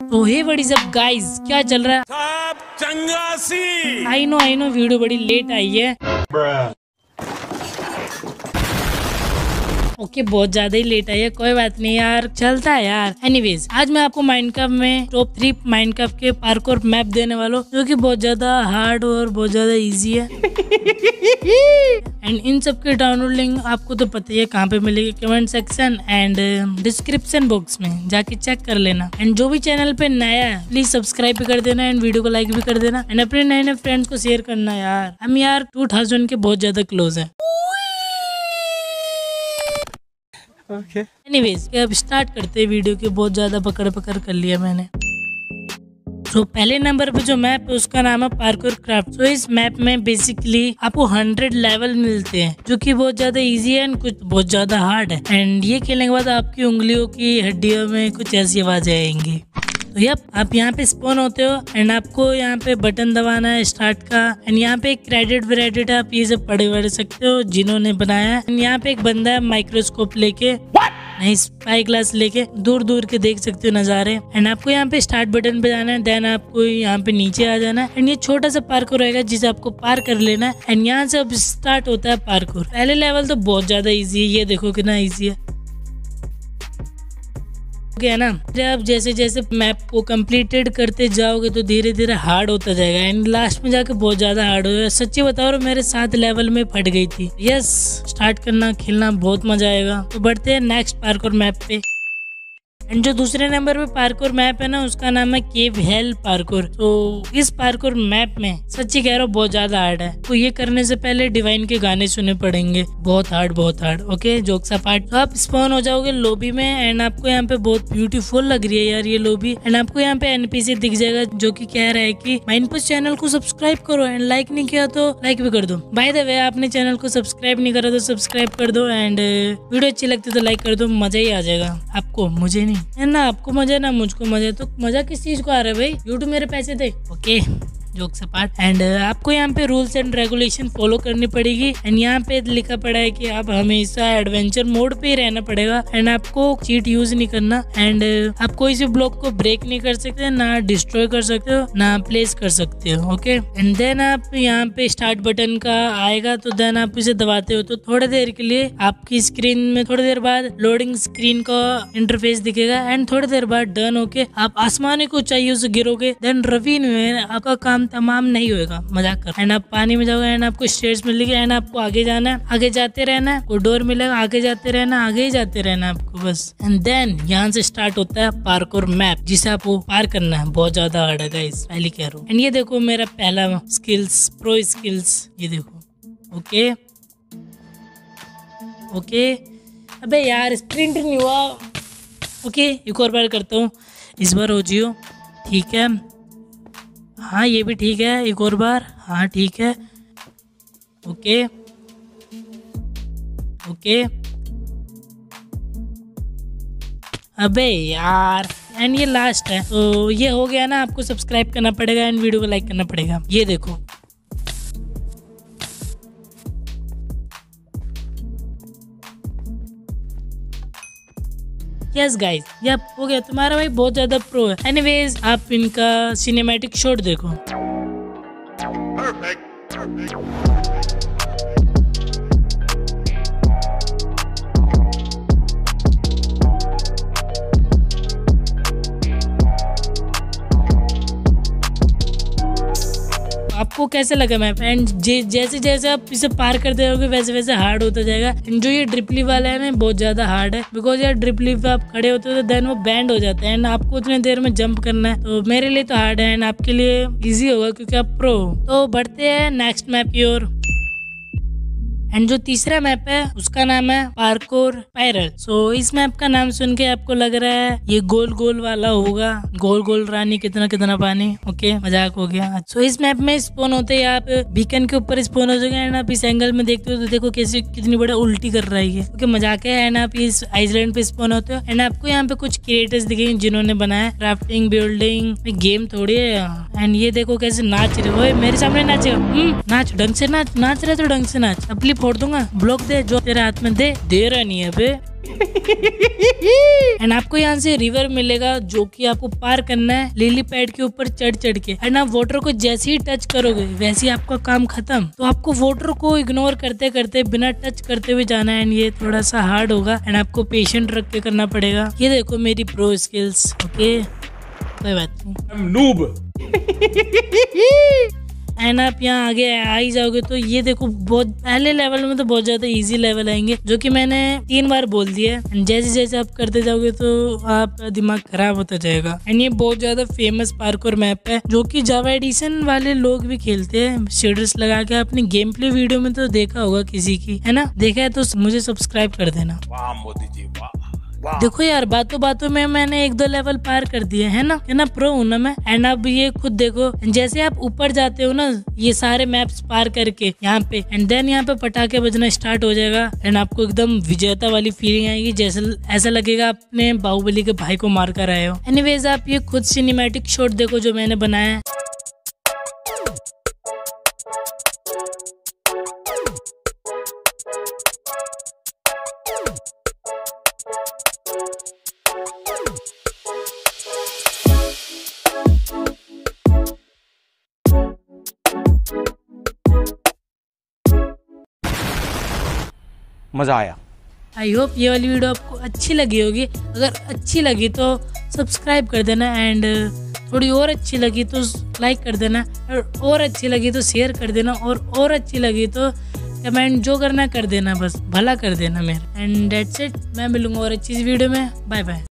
तो हे बड़ी सब गाइस क्या चल रहा है? चंगा सी। I know I know video बड़ी लेट आई है। ओके बहुत ज़्यादा ही लेट आई है कोई बात नहीं यार चलता है यार। एनीवेज आज मैं आपको माइनक्राफ्ट में टॉप थ्री माइनक्राफ्ट के पार्कोर मैप देने वालों जो की बहुत ज़्यादा हार्ड और बहुत ज़्यादा इजी है। एंड इन सब के डाउनलोड लिंक आपको तो पता ही है कहाँ पे मिलेगी comment section and description box में जाके चेक कर लेना। एंड जो भी चैनल पे नया है प्लीज़ सब्सक्राइब भी कर देना एंड वीडियो को लाइक भी कर देना। एंड अपने नए नए फ्रेंड्स को शेयर करना यार। हम यार टू थाउज़ेंड के बहुत ज़्यादा क्लोज है। ओके अब स्टार्ट करते हैं वीडियो के, बहुत ज़्यादा पकड़ पकड़ कर लिया मैंने। तो पहले नंबर पे जो मैप है, उसका नाम है पार्कोर क्राफ्ट तो इस मैप में बेसिकली आपको हंड्रेड लेवल मिलते हैं, जो कि बहुत ज़्यादा इजी है एंड कुछ बहुत ज़्यादा हार्ड है। एंड ये खेलने के बाद आपकी उंगलियों की हड्डियों में कुछ ऐसी आवाज़ आएँगी। तो यप आप यहाँ पे स्पॉन होते हो एंड आपको यहाँ पे बटन दबाना है स्टार्ट का एंड यहाँ पे क्रेडिट व्रेडिट आप ये सब पढ़े पढ़ सकते हो जिन्होंने बनाया है। एंड यहाँ पे एक बंदा है माइक्रोस्कोप लेके नहीं स्पाई ग्लास लेके दूर दूर के देख सकते हो नजारे। एंड आपको यहाँ पे स्टार्ट बटन पे जाना है देन आपको यहाँ पे नीचे आ जाना है। एंड ये छोटा सा पार्कोर रहेगा जिसे आपको पार कर लेना है। एंड यहाँ से अब स्टार्ट होता है पार्कोर पहले लेवल तो बहुत ज़्यादा इजी है ये देखो कितना इजी है। गया ना आप जैसे जैसे मैप को कंप्लीटेड करते जाओगे तो धीरे धीरे हार्ड होता जाएगा। एंड लास्ट में जाके बहुत ज़्यादा हार्ड हो जाएगा। सच्ची बताओ मेरे साथ लेवल में फट गई थी। यस स्टार्ट करना, खेलना बहुत मज़ा आएगा। तो बढ़ते हैं नेक्स्ट पार्क और मैप पे। एंड जो दूसरे नंबर पे पार्कोर मैप है ना, उसका नाम है केव हेल पार्कोर तो इस पार्कोर मैप में सच्ची कह रहा हूँ, बहुत ज़्यादा हार्ड है। तो ये करने से पहले डिवाइन के गाने सुने पड़ेंगे। बहुत हार्ड बहुत हार्ड ओके जोक्सा पार्ट तो आप स्पॉन हो जाओगे लॉबी में एंड आपको यहाँ पे बहुत ब्यूटीफुल लग रही है यार ये लॉबी एंड आपको यहाँ पे एनपीसी दिख जाएगा, जो की कह रहा है की माइनपुस चैनल को सब्सक्राइब करो एंड लाइक नहीं किया तो लाइक भी कर दो। बाय द वे आपने चैनल को सब्सक्राइब नहीं करा तो सब्सक्राइब कर दो एंड वीडियो अच्छी लगती तो लाइक कर दो, मज़ा ही आ जाएगा। आपको, मुझे नहीं। है ना? आपको मज़ा ना? मुझको मज़ा तो मज़ा किस चीज़ को आ रहा है भाई? यूट्यूब मेरे पैसे दे। ओके जोक से पार्ट एंड आपको यहाँ पे रूल्स एंड रेगुलेशन फॉलो करनी पड़ेगी। एंड यहाँ पे लिखा पड़ा है कि आप हमेशा एडवेंचर मोड पे रहना पड़ेगा। एंड आपको चीट यूज़ नहीं करना। एंड आप कोई सी ब्लॉक को ब्रेक नहीं कर सकते, ना डिस्ट्रॉय कर सकते हो, ना प्लेस कर सकते हो ओके एंड देन आप यहाँ पे स्टार्ट बटन का आएगा तो देन आप इसे दबाते हो। तो थोड़ी देर के लिए आपकी स्क्रीन में थोड़ी देर बाद लोडिंग स्क्रीन का इंटरफेस दिखेगा। एंड थोड़ी देर बाद डन होके आप आसमानी को चाहिए उसे गिरोगे। देन रवीन में आपका काम तमाम नहीं होएगा। मज़ाक कर। एंड आप पानी में जाओगे, एंड आपको स्टेज मिलेगी एंड आपको आगे जाना है। आगे जाते रहना है। कोई डोर मिलेगा, आगे जाते रहना आगे ही जाते रहना आपको, बस। एंड देन यहाँ से स्टार्ट होता है पार्कोर मैप जिसे आपको पार करना है। बहुत ज़्यादा हार्ड है गाइस पहले कह रहा हूँ। एंड ये देखो, मेरा पहला स्किल्स प्रो स्किल्स ये देखो। ओके ओके अबे यार स्प्रिंट नहीं हुआ। ओके एक और बार करता हूँ। इस बार हो जियो। ठीक है? हाँ ये भी ठीक है, एक और बार। हाँ ठीक है। ओके। ओके। अबे यार एंड ये लास्ट है। तो ये हो गया ना, आपको सब्सक्राइब करना पड़ेगा एंड वीडियो को लाइक करना पड़ेगा। ये देखो। यस गाइस ये हो गया तुम्हारा भाई बहुत ज़्यादा प्रो है. एनीवेज आप इनका सिनेमैटिक शॉट देखो. आपको कैसे लगा मैप एंड जैसे जैसे आप इसे पार करते रहोगे वैसे वैसे हार्ड होता जाएगा। एंड जो ये ड्रिपली वाला है ना, बहुत ज़्यादा हार्ड है। बिकॉज़ यार ड्रिपली पे आप खड़े होते हो तो देन वो बैंड हो जाता है। एंड आपको उतने देर में जंप करना है तो मेरे लिए तो हार्ड है। एंड आपके लिए ईजी होगा, क्योंकि आप प्रो हो। तो बढ़ते हैं नेक्स्ट मैप की ओर। एंड जो तीसरा मैप है उसका नाम है पार्कोर पायरल सो इस मैप का नाम सुन के आपको लग रहा है ये गोल गोल वाला होगा। गोल गोल रानी कितना कितना पानी। ओके मज़ाक हो गया। सो इस मैप में स्पोन होते हैं आप बीकन के ऊपर स्पोन हो जाएगा एंड आप इस एंगल में देखते हो तो देखो कैसे कितनी बड़ा उल्टी कर रहा है ओके मज़ाक है। एंड आप इस आइसलैंड पे स्पोन होते हो। एंड आपको यहाँ पे कुछ क्रिएटर्स दिखेंगे जिन्होंने बनाया। क्राफ्टिंग बिल्डिंग गेम थोड़ी है। एंड ये देखो कैसे नाच रहे हो। मेरे सामने नाचेगा। हम्म, नाच ढंग से नाच। नाच रहे तो ढंग से नाच। अपनी फोड़ दूँगा। ब्लॉक दे जो तेरे हाथ में दे दे रहा नहीं है बे। एंड आपको यहाँ से रिवर मिलेगा जो कि आपको पार करना है लिली पैड के ऊपर चढ़ चढ़ के। एंड आप वाटर को जैसे ही टच करोगे वैसे ही आपका काम खत्म। तो आपको वाटर को इग्नोर करते करते बिना टच करते हुए जाना है एंड ये थोड़ा सा हार्ड होगा। एंड आपको पेशेंट रख के करना पड़ेगा। ये देखो मेरी प्रो स्किल्स ओके कोई बात नहीं। नूब एंड आप यहाँ आगे आ ही जाओगे तो ये देखो बहुत, पहले लेवल में तो बहुत ज़्यादा इजी लेवल आएँगे, जो कि मैंने तीन बार बोल दिया है। जैसे जैसे आप करते जाओगे तो आपका दिमाग खराब होता जाएगा। एंड ये बहुत ज़्यादा फ़ेमस पार्क और मैप है, जो कि जावा एडिशन वाले लोग भी खेलते हैं। शेडर्स लगा के अपनी गेम प्ले वीडियो में तो देखा होगा किसी की, है ना? देखा है तो मुझे सब्सक्राइब कर देना। वाह मोदी जी, वाह। देखो यार, बातों बातों में मैंने एक दो लेवल पार कर दिए है ना है ना प्रो हूँ ना मैं। एंड अब ये खुद देखो, जैसे आप ऊपर जाते हो ना, ये सारे मैप्स पार करके यहाँ पे एंड देन यहाँ पे पटाखे बजना स्टार्ट हो जाएगा एंड आपको एकदम विजेता वाली फीलिंग आएगी, जैसे, ऐसा लगेगा आपने बाहुबली के भाई को मार कर आए हो। एनीवेज आप ये खुद सिनेमैटिक शॉट देखो जो मैंने बनाया है। मज़ा आया। आई होप ये वाली वीडियो आपको अच्छी लगी होगी। अगर अच्छी लगी तो सब्सक्राइब कर देना एंड थोड़ी और अच्छी लगी तो लाइक कर देना और और अच्छी लगी तो शेयर कर देना और और अच्छी लगी तो कमेंट जो करना कर देना बस, भला कर देना मेरा। एंड डेट्स इट मैं मिलूँगा और अच्छी वीडियो में। Bye bye